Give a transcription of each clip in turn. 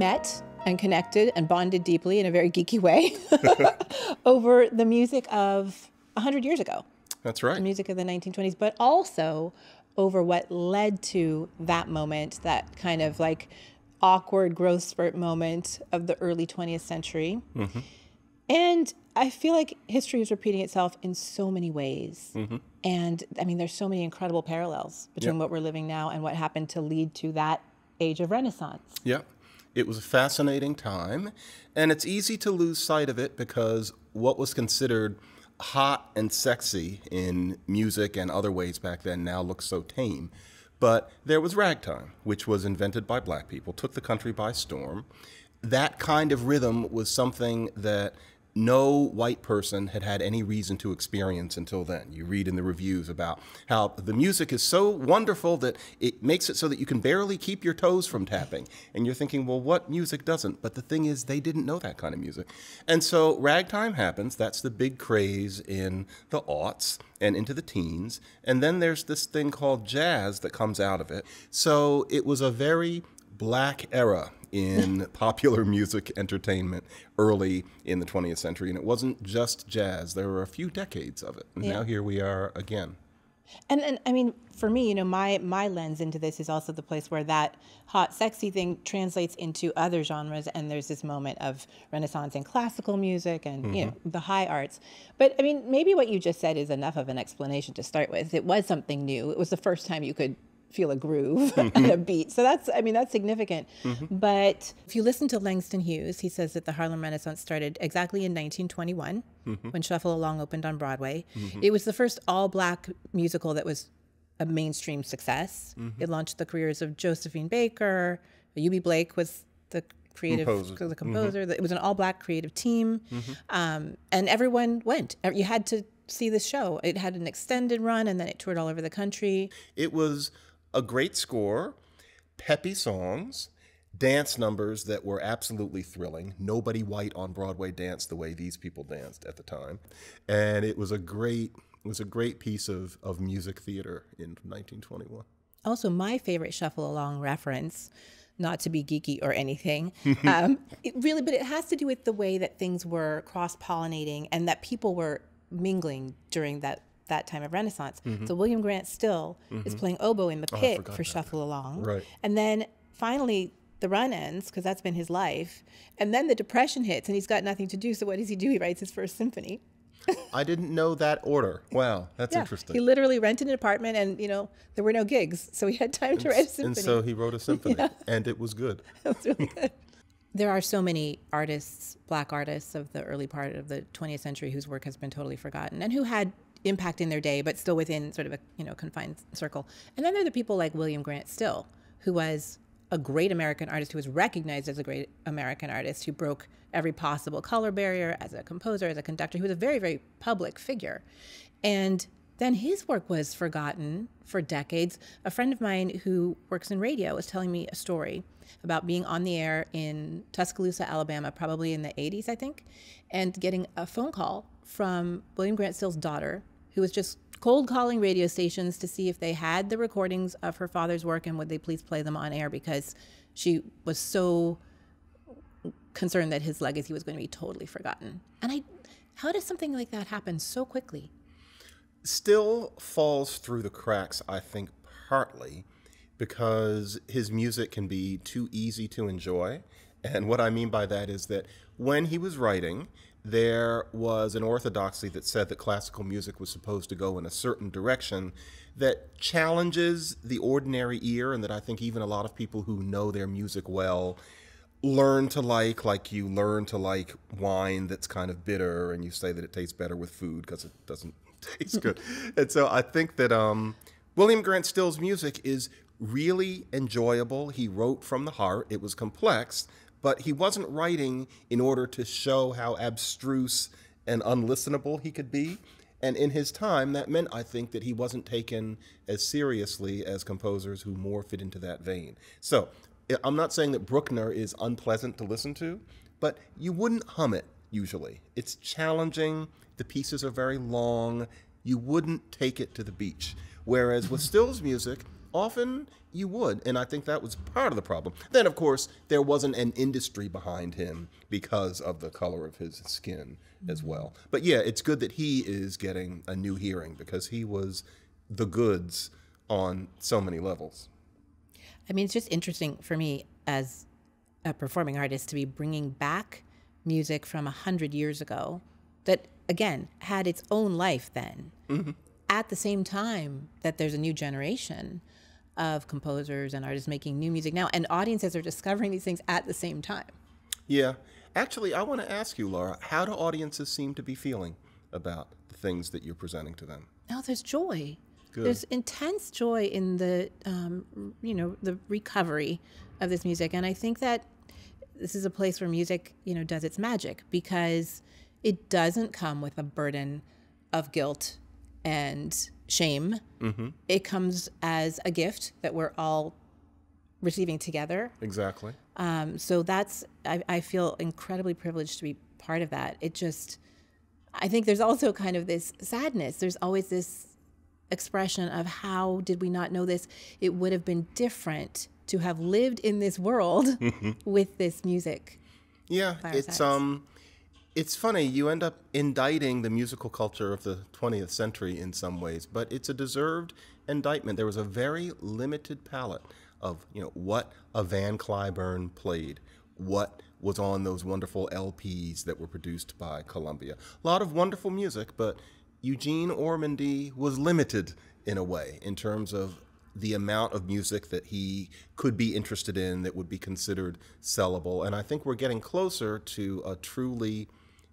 You and I met and connected and bonded deeply in a very geeky way over the music of 100 years ago. That's right. The music of the 1920s, but also over what led to that moment, that kind of like awkward growth spurt moment of the early 20th century. Mm-hmm. And I feel like history is repeating itself in so many ways. Mm-hmm. And I mean, there's so many incredible parallels between yep. what we're living now and what happened to lead to that age of Renaissance. Yeah. It was a fascinating time, and it's easy to lose sight of it because what was considered hot and sexy in music and other ways back then now looks so tame. But there was ragtime, which was invented by black people, took the country by storm. That kind of rhythm was something that no white person had had any reason to experience until then. You read in the reviews about how the music is so wonderful that it makes it so that you can barely keep your toes from tapping. And you're thinking, well, what music doesn't? But the thing is, they didn't know that kind of music. And so ragtime happens. That's the big craze in the aughts and into the teens. And then there's this thing called jazz that comes out of it. So it was a very black era in popular music entertainment early in the 20th century. And it wasn't just jazz, there were a few decades of it. And yeah. now here we are again. And and I mean, for me, you know, my my lens into this is also the place where that hot, sexy thing translates into other genres, and there's this moment of Renaissance and classical music, and mm-hmm. you know, the high arts. But I mean, maybe what you just said is enough of an explanation to start with. It was something new. It was the first time you could feel a groove mm-hmm. and a beat. So that's, I mean, that's significant. Mm-hmm. But if you listen to Langston Hughes, he says that the Harlem Renaissance started exactly in 1921 mm-hmm. when Shuffle Along opened on Broadway. Mm-hmm. It was the first all black musical that was a mainstream success. Mm-hmm. It launched the careers of Josephine Baker, Eubie Blake was the creative composer. the mm-hmm. composer. It was an all black creative team. Um, and everyone went. You had to see the show. It had an extended run and then it toured all over the country. It was a great score, peppy songs, dance numbers that were absolutely thrilling. Nobody white on Broadway danced the way these people danced at the time. And it was a great it was a great piece of, of music theater in 1921. Also, my favorite shuffle along reference, not to be geeky or anything, um, it really, but it has to do with the way that things were cross pollinating and that people were mingling during that that time of Renaissance. Mm-hmm. So William Grant Still mm-hmm. is playing oboe in the oh, pit oh, for that. Shuffle Along. Right. And then finally the run ends because that's been his life. And then the depression hits and he's got nothing to do. So what does he do? He writes his first symphony. I didn't know that order. Wow, that's yeah. interesting. He literally rented an apartment and, you know, there were no gigs. So he had time and, to write a symphony. And so he wrote a symphony yeah. and it was good. it was really good. There are so many artists, black artists of the early part of the 20th century whose work has been totally forgotten and who had impact in their day, but still within sort of a you know confined circle. And then there are the people like William Grant Still, who was a great American artist who was recognized as a great American artist who broke every possible color barrier as a composer, as a conductor. He was a very, very public figure. And then his work was forgotten for decades. A friend of mine who works in radio was telling me a story about being on the air in Tuscaloosa, Alabama, probably in the 80s, I think, and getting a phone call from William Grant Still's daughter, who was just cold calling radio stations to see if they had the recordings of her father's work and would they please play them on air because she was so concerned that his legacy was going to be totally forgotten. And I how does something like that happen so quickly? Still falls through the cracks, I think, partly because his music can be too easy to enjoy. And what I mean by that is that when he was writing, there was an orthodoxy that said that classical music was supposed to go in a certain direction that challenges the ordinary ear, and that I think even a lot of people who know their music well learn to like, like you learn to like wine that's kind of bitter, and you say that it tastes better with food because it doesn't taste good. and so I think that um, William Grant Still's music is really enjoyable. He wrote from the heart. It was complex, but he wasn't writing in order to show how abstruse and unlistenable he could be. And in his time, that meant, I think, that he wasn't taken as seriously as composers who more fit into that vein. So I'm not saying that Bruckner is unpleasant to listen to, but you wouldn't hum it usually. It's challenging, the pieces are very long, you wouldn't take it to the beach. Whereas with Still's music, often you would. And I think that was part of the problem. Then, of course, there wasn't an industry behind him because of the color of his skin as well. But yeah, it's good that he is getting a new hearing because he was the goods on so many levels. I mean, it's just interesting for me as a performing artist to be bringing back music from a hundred years ago that, again, had its own life then. Mm-hmm. At the same time that there's a new generation of composers and artists making new music now, and audiences are discovering these things at the same time. Yeah. Actually, I want to ask you, Lara, how do audiences seem to be feeling about the things that you're presenting to them? Oh, there's joy. Good. There's intense joy in the, um, you know, the recovery of this music, and I think that this is a place where music, you know, does its magic because it doesn't come with a burden of guilt and shame. Mm-hmm. It comes as a gift that we're all receiving together. Exactly. Um, so that's I, I feel incredibly privileged to be part of that. It just I think there's also kind of this sadness. There's always this expression of how did we not know this? It would have been different to have lived in this world mm-hmm. with this music. Yeah, it's um it's funny you end up indicting the musical culture of the 20th century in some ways, but it's a deserved indictment. There was a very limited palette of, you know, what a Van Cliburn played, what was on those wonderful LPs that were produced by Columbia. A lot of wonderful music, but Eugene Ormandy was limited in a way in terms of the amount of music that he could be interested in that would be considered sellable. And I think we're getting closer to a truly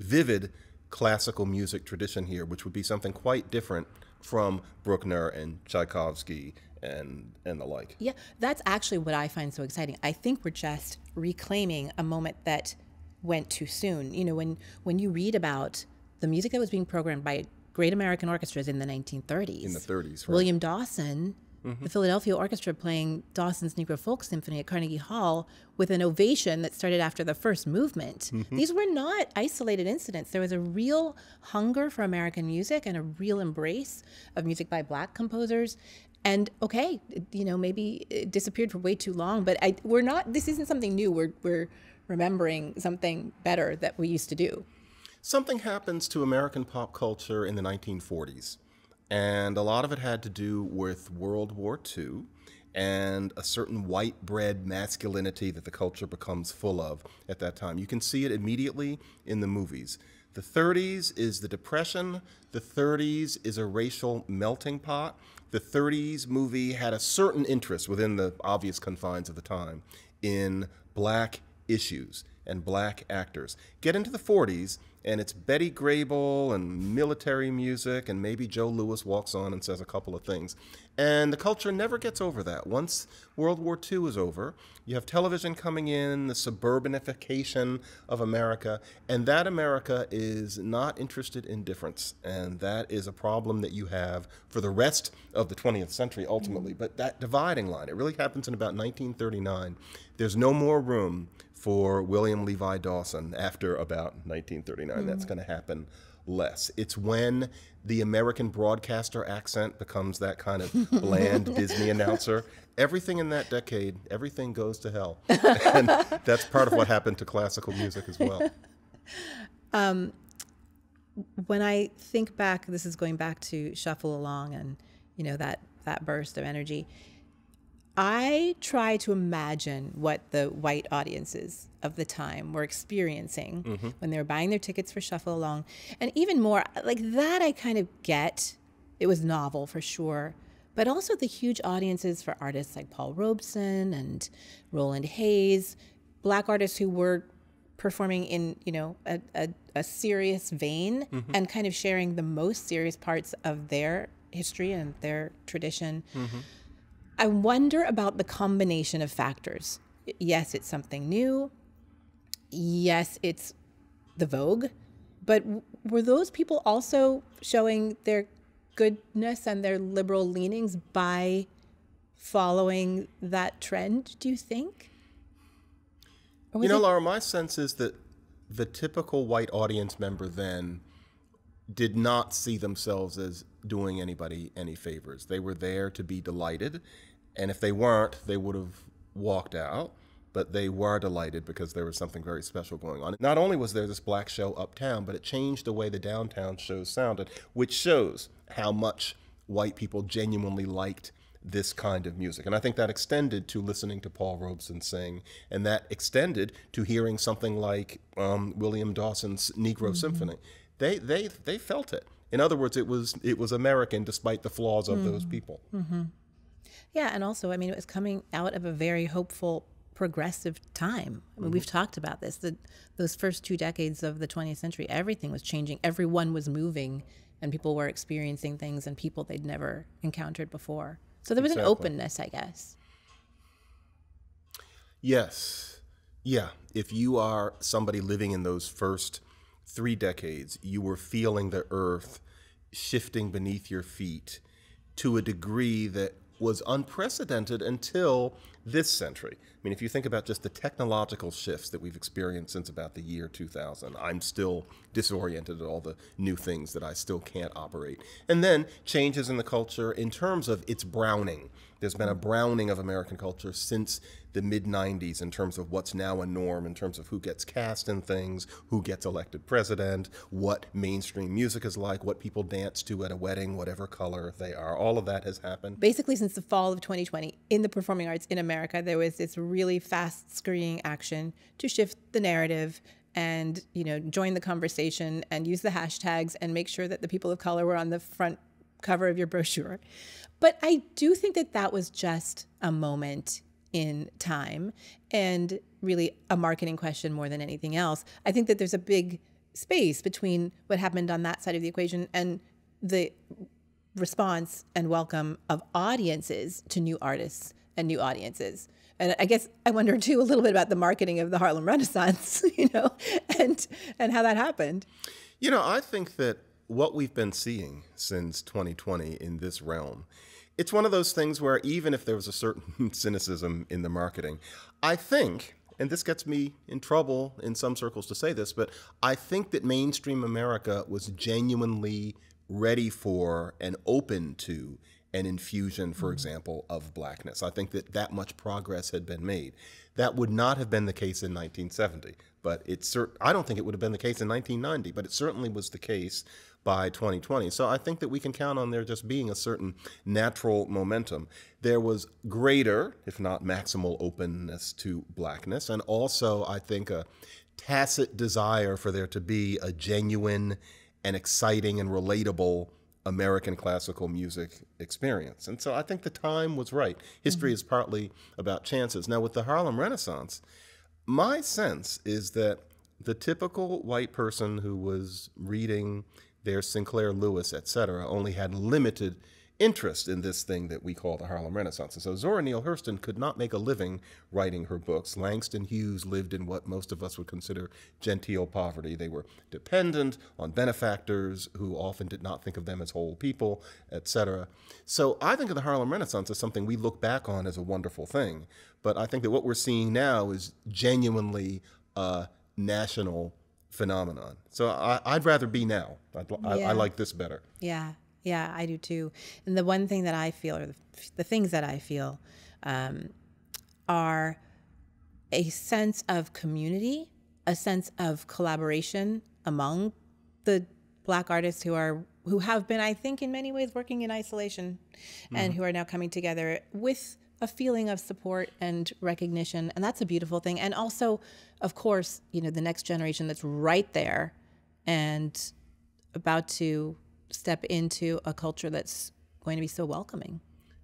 vivid classical music tradition here, which would be something quite different from Bruckner and Tchaikovsky and and the like. Yeah, that's actually what I find so exciting. I think we're just reclaiming a moment that went too soon. You know, when when you read about the music that was being programmed by great American orchestras in the 1930s. In the 30s, right. William Dawson Mm-hmm. the Philadelphia Orchestra playing Dawson's Negro Folk Symphony at Carnegie Hall with an ovation that started after the first movement. Mm-hmm. These were not isolated incidents. There was a real hunger for American music and a real embrace of music by black composers. And okay, you know, maybe it disappeared for way too long, but I, we're not, this isn't something new. We're, we're remembering something better that we used to do. Something happens to American pop culture in the 1940s and a lot of it had to do with World War II and a certain white bread masculinity that the culture becomes full of at that time. You can see it immediately in the movies. The 30s is the Depression, the 30s is a racial melting pot. The 30s movie had a certain interest within the obvious confines of the time in black issues and black actors. Get into the 40s, and it's Betty Grable and military music, and maybe Joe Louis walks on and says a couple of things. And the culture never gets over that. Once World War II is over, you have television coming in, the suburbanification of America, and that America is not interested in difference. And that is a problem that you have for the rest of the 20th century ultimately. Mm-hmm. But that dividing line, it really happens in about 1939. There's no more room for William Levi Dawson after about 1939. Mm. That's going to happen less. It's when the American broadcaster accent becomes that kind of bland Disney announcer. Everything in that decade, everything goes to hell. and that's part of what happened to classical music as well. Um, when I think back, this is going back to Shuffle Along and, you know, that, that burst of energy. I try to imagine what the white audiences of the time were experiencing mm-hmm. when they were buying their tickets for Shuffle Along. And even more, like that, I kind of get. It was novel for sure. But also the huge audiences for artists like Paul Robeson and Roland Hayes, black artists who were performing in, you know, a, a, a serious vein mm-hmm. and kind of sharing the most serious parts of their history and their tradition. Mm-hmm I wonder about the combination of factors. Yes, it's something new. Yes, it's the Vogue. But were those people also showing their goodness and their liberal leanings by following that trend, do you think? You know, Lara, my sense is that the typical white audience member then did not see themselves as doing anybody any favors. They were there to be delighted And if they weren't, they would have walked out. But they were delighted because there was something very special going on. Not only was there this black show uptown, but it changed the way the downtown shows sounded, which shows how much white people genuinely liked this kind of music. And I think that extended to listening to Paul Robeson sing, and that extended to hearing something like um, William Dawson's Negro mm-hmm. Symphony. They, they, they felt it. In other words, it was, it was American despite the flaws of mm-hmm. those people. Mm-hmm. Yeah, and also, I mean, it was coming out of a very hopeful, progressive time. I mean, we've mm-hmm. talked about this. That those first two decades of the 20th century, everything was changing. Everyone was moving, and people were experiencing things and people they'd never encountered before. So there was exactly. an openness, I guess. Yes. Yeah. If you are somebody living in those first three decades, you were feeling the earth shifting beneath your feet to a degree that was unprecedented until this century. I mean, if you think about just the technological shifts that we've experienced since about the year 2000, I'm still disoriented at all the new things that I still can't operate. And then changes in the culture in terms of its browning. There's been a browning of American culture since the mid 90s in terms of what's now a norm, in terms of who gets cast in things, who gets elected president, what mainstream music is like, what people dance to at a wedding, whatever color they are. All of that has happened. Basically, since the fall of 2020, in the performing arts in America, there was this really fast screening action to shift the narrative and you know join the conversation and use the hashtags and make sure that the people of color were on the front cover of your brochure but i do think that that was just a moment in time and really a marketing question more than anything else. I think that there's a big space between what happened on that side of the equation and the response and welcome of audiences to new artists and new audiences. And I guess I wonder too a little bit about the marketing of the Harlem Renaissance, you know, and and how that happened. You know, I think that what we've been seeing since 2020 in this realm it's one of those things where even if there was a certain cynicism in the marketing, I think, and this gets me in trouble in some circles to say this, but I think that mainstream America was genuinely ready for and open to an infusion, for mm-hmm. example, of blackness. I think that that much progress had been made. That would not have been the case in 1970, but it's cert- I don't think it would have been the case in 1990, but it certainly was the case by 2020. So I think that we can count on there just being a certain natural momentum. There was greater, if not maximal, openness to blackness, and also I think a tacit desire for there to be a genuine and exciting and relatable American classical music experience. And so I think the time was right. History mm-hmm. is partly about chances. Now, with the Harlem Renaissance, my sense is that the typical white person who was reading their Sinclair Lewis, etc., only had limited interest in this thing that we call the Harlem Renaissance. And so Zora Neale Hurston could not make a living writing her books. Langston Hughes lived in what most of us would consider genteel poverty. They were dependent on benefactors who often did not think of them as whole people, etc. So I think of the Harlem Renaissance as something we look back on as a wonderful thing. But I think that what we're seeing now is genuinely a national phenomenon. So I, would rather be now. I, I, I, like this better. Yeah, yeah, I do too. And the one thing that I feel, or the, the things that I feel, um, are a sense of community, a sense of collaboration among the black artists who are who have been, I think, in many ways working in isolation, mm-hmm. and who are now coming together with a feeling of support and recognition and that's a beautiful thing and also of course you know the next generation that's right there and about to step into a culture that's going to be so welcoming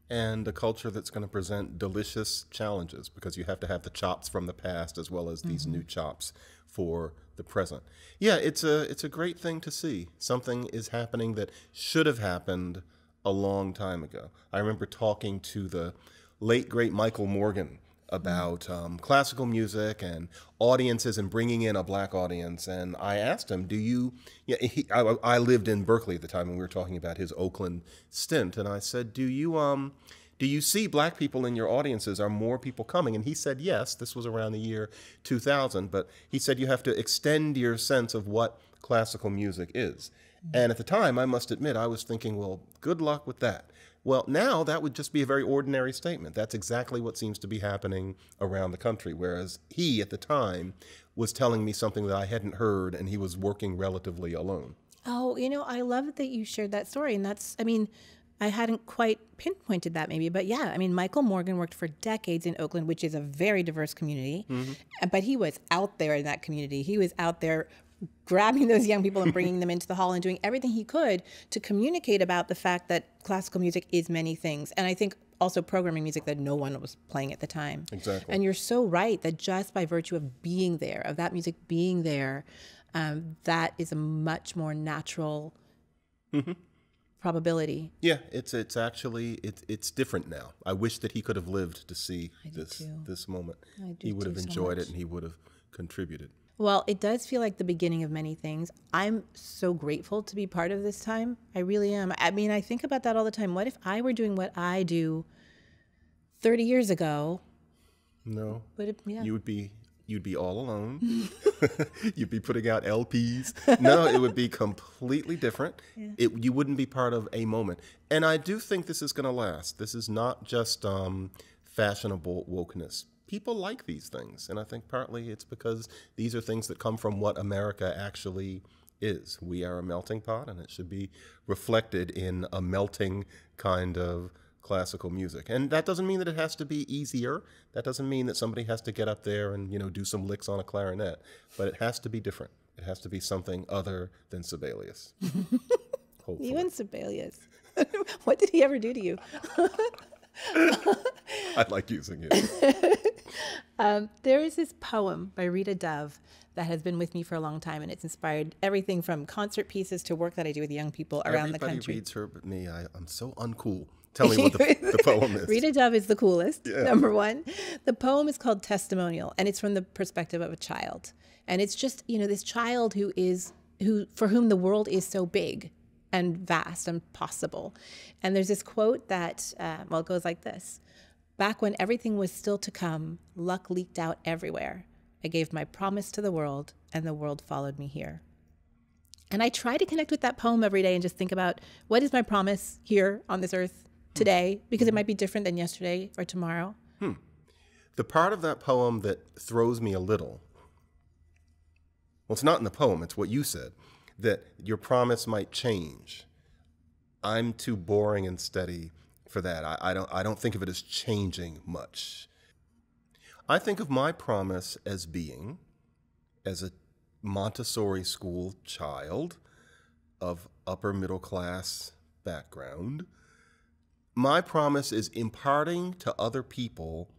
and a culture that's going to present delicious challenges because you have to have the chops from the past as well as these mm-hmm. new chops for the present. Yeah, it's a it's a great thing to see. Something is happening that should have happened a long time ago. I remember talking to the late great Michael Morgan about um, classical music and audiences and bringing in a black audience. And I asked him, "Do you?" Yeah, he, I, I, lived in Berkeley at the time, and we were talking about his Oakland stint. And I said, "Do you um, do you see black people in your audiences? Are more people coming?" And he said, "Yes." This was around the year 2000, but he said you have to extend your sense of what classical music is. And at the time, I must admit, I was thinking, "Well, good luck with that." Well, now that would just be a very ordinary statement. That's exactly what seems to be happening around the country. Whereas he, at the time, was telling me something that I hadn't heard, and he was working relatively alone. Oh, you know, I love that you shared that story. And that's, I mean, I hadn't quite pinpointed that maybe, but yeah, I mean, Michael Morgan worked for decades in Oakland, which is a very diverse community, mm-hmm. but he was out there in that community. He was out there grabbing those young people and bringing them into the hall and doing everything he could to communicate about the fact that classical music is many things. And I think also programming music that no one was playing at the time. Exactly. And you're so right that just by virtue of being there, of that music being there, um, that is a much more natural mm-hmm. probability. Yeah, it's it's actually it's it's different now. I wish that he could have lived to see this this moment. he would have enjoyed so it and he would have contributed. Well, it does feel like the beginning of many things. I'm so grateful to be part of this time. I really am. I mean, I think about that all the time. What if I were doing what I do 30 years ago? No. But it, yeah. You would be you'd be all alone. you'd be putting out LPs. No, it would be completely different. Yeah. It, you wouldn't be part of a moment. And I do think this is going to last. This is not just um, fashionable wokeness. People like these things. And I think partly it's because these are things that come from what America actually is. We are a melting pot, and it should be reflected in a melting kind of classical music. And that doesn't mean that it has to be easier. That doesn't mean that somebody has to get up there and, you know, do some licks on a clarinet. But it has to be different. It has to be something other than Sibelius. you and Sibelius. what did he ever do to you? I like using it. um, there is this poem by Rita Dove that has been with me for a long time, and it's inspired everything from concert pieces to work that I do with young people around Everybody the country. Everybody reads her, but me, I, I'm so uncool. Tell me what the, the poem is. Rita Dove is the coolest, yeah. number one. The poem is called Testimonial, and it's from the perspective of a child. And it's just, you know, this child who is, who, for whom the world is so big and vast and possible. And there's this quote that, uh, well, it goes like this Back when everything was still to come, luck leaked out everywhere. I gave my promise to the world, and the world followed me here. And I try to connect with that poem every day and just think about what is my promise here on this earth today because it might be different than yesterday or tomorrow. Hmm. The part of that poem that throws me a little, well, it's not in the poem, it's what you said, that your promise might change. I'm too boring and steady for that. I, I, don't, I don't think of it as changing much. I think of my promise as being, as a Montessori school child of upper middle class background, my promise is imparting to other people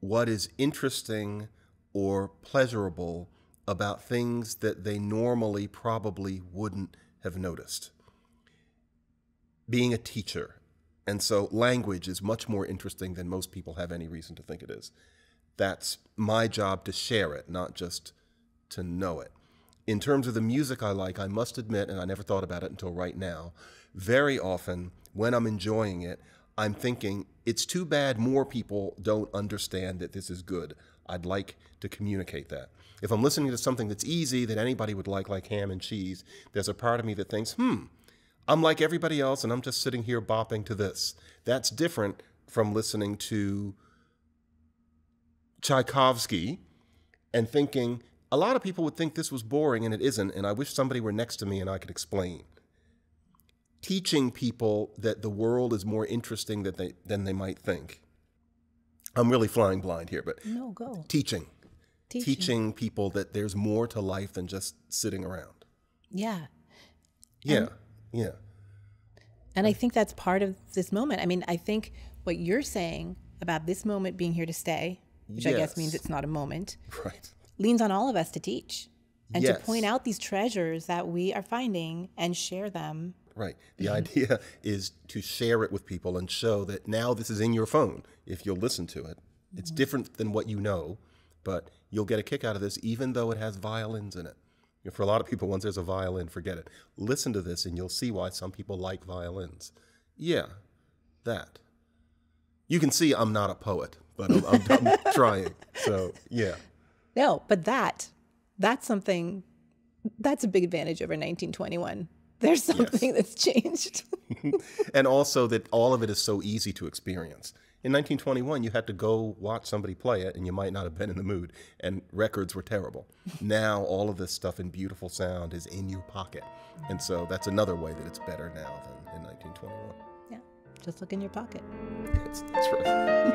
what is interesting or pleasurable about things that they normally probably wouldn't have noticed. Being a teacher, and so language is much more interesting than most people have any reason to think it is. That's my job to share it, not just to know it. In terms of the music I like, I must admit, and I never thought about it until right now, very often when I'm enjoying it, I'm thinking it's too bad more people don't understand that this is good. I'd like to communicate that. If I'm listening to something that's easy that anybody would like, like ham and cheese, there's a part of me that thinks, hmm, I'm like everybody else and I'm just sitting here bopping to this. That's different from listening to Tchaikovsky and thinking, a lot of people would think this was boring and it isn't, and I wish somebody were next to me and I could explain teaching people that the world is more interesting than they, than they might think. I'm really flying blind here, but no, go. Teaching. teaching. Teaching people that there's more to life than just sitting around. Yeah. Yeah. And, yeah. And I think that's part of this moment. I mean, I think what you're saying about this moment being here to stay, which yes. I guess means it's not a moment, right. leans on all of us to teach and yes. to point out these treasures that we are finding and share them Right. The mm-hmm. idea is to share it with people and show that now this is in your phone. If you'll listen to it, it's mm-hmm. different than what you know, but you'll get a kick out of this even though it has violins in it. You know, for a lot of people, once there's a violin, forget it. Listen to this and you'll see why some people like violins. Yeah, that. You can see I'm not a poet, but I'm, I'm, I'm trying. So, yeah. No, but that, that's something, that's a big advantage over 1921 There's something that's changed. and also that all of it is so easy to experience. In 1921, you had to go watch somebody play it, and you might not have been in the mood, and records were terrible. now, all of this stuff in beautiful sound is in your pocket. And so that's another way that it's better now than in 1921. Yeah, just look in your pocket. That's, that's right.